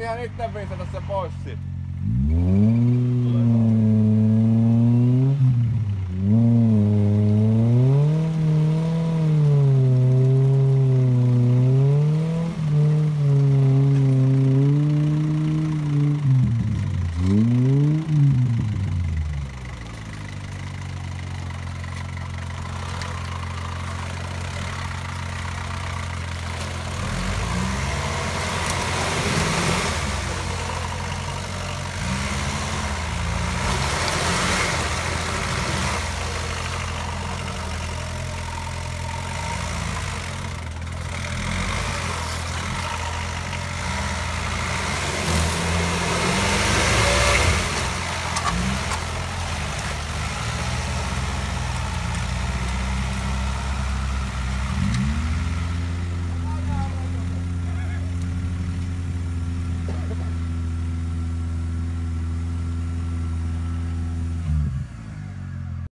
ihan itse viisata se pois siitä.